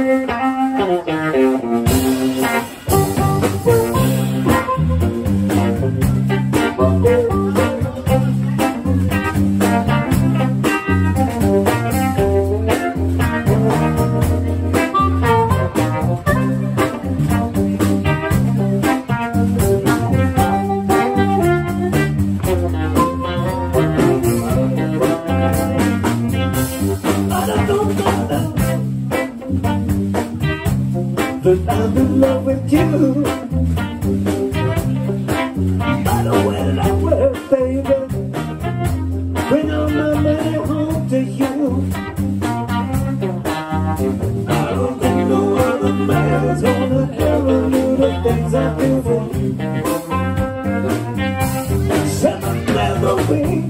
Música But I'm in love with you. By the way that I work, baby. Bring all my money home to you. I don't think no other man's gonna ever do the things I do. For you Seven never win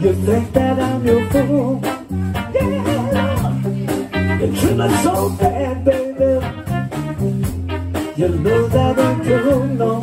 You think that I'm your fool treat me so bad, baby. You know that ain't true, no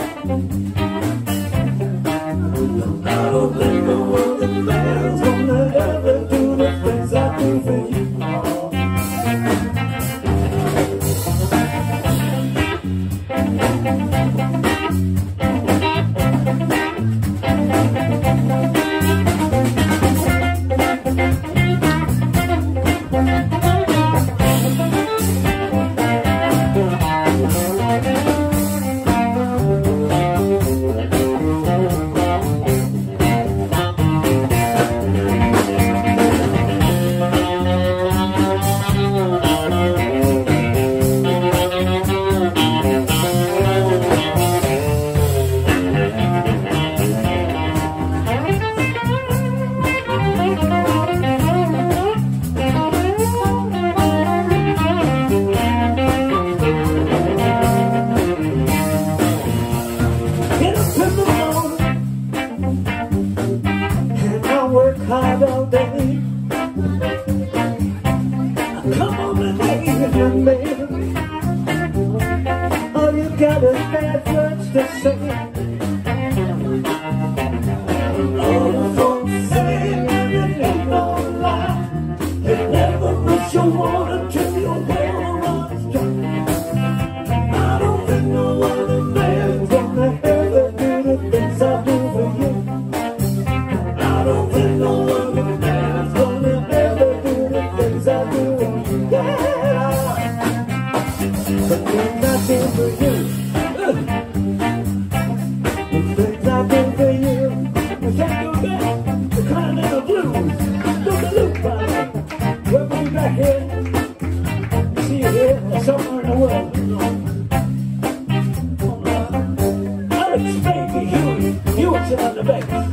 all day. Come on young man. All you got is bad words to say. The things I do. Yeah. The things I do for you. I do for you. We can't do that. The blues. Do the loop, brother. We'll be back here. See you here somewhere in the world. Alex, baby, Huey, Hewitt's on the bass.